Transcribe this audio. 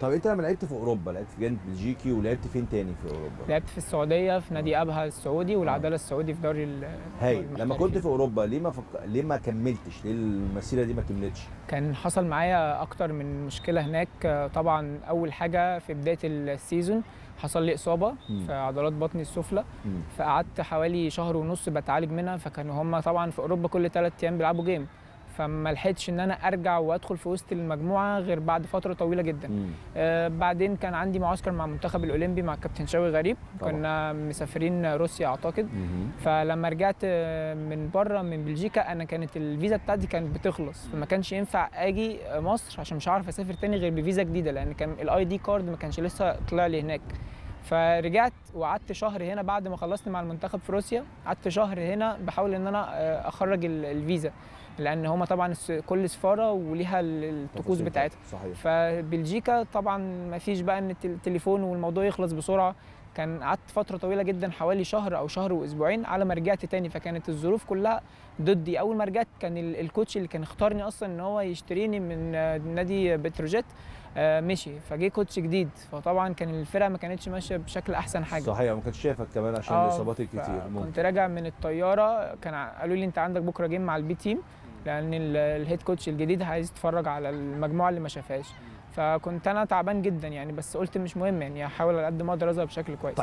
طب انت لما لعبت في اوروبا لعبت في جانب بلجيكي ولعبت فين تاني في اوروبا؟ لعبت في السعودية في نادي أبها السعودي والعدالة السعودي في دوري ال- هاي لما. كنت في أوروبا ليه ما فك... ليه ما كملتش؟ ليه المسيرة دي ما كملتش؟ كان حصل معايا أكتر من مشكلة هناك. آه، طبعا أول حاجة في بداية ال season حصل لي إصابة مم. في عضلات بطني السفلى. فقعدت حوالي شهر ونص بتعالج منها. فكانوا هم طبعا في أوروبا كل ثلاث أيام بيلعبوا game فما لحقتش إن أنا أرجع وأدخل في وسط المجموعة غير بعد فترة طويلة جدا مم. آه بعدين كان عندي معسكر مع المنتخب الأولمبي مع كابتن شوقي غريب طبعا. كنا مسافرين روسيا أعتقد مم. فلما رجعت آه، من بره من بلجيكا أنا كانت الفيزا بتاعتي كانت بتخلص فما كانش ينفع آجي مصر عشان مش هعرف أسافر تاني غير بفيزا جديدة لأن كان ال ID card ما كانش لسه طلع لي هناك فرجعت وقعدت شهر هنا بعد ما خلصت مع المنتخب في روسيا قعدت شهر هنا بحاول إن أنا آه، أخرج ال- الفيزا لأن هما طبعا كل سفارة وليها ال- الطقوس بتاعتها. صحيح. فبلجيكا طبعا ما فيش بقى إن التل- التليفون والموضوع يخلص بسرعة. كان قعدت فترة طويلة جدا حوالي شهر أو شهر وأسبوعين على ما رجعت تاني. فكانت الظروف كلها ضدي. أول ما رجعت كان ال- الكوتش اللي كان اختارني أصلا إن هو يشتريني من نادي بتروجيت آه، مشي. فجه كوتش جديد. فطبعا كان الفرقة ما كانتش ماشية بشكل أحسن حاجة. صحيح ما كنتش شايفك كمان عشان آه، الإصابات الكتير. كنت راجع من الطيارة. كان قالوا لي أنت عندك بكرة game مع ال B team لأن ال- ال head coach الجديد عايز يتفرج على المجموعة اللي ما شافهاش. فكنت أنا تعبان جدا يعني بس قلت مش مهم يعني هحاول على قد ما أقدر أظهر بشكل كويس.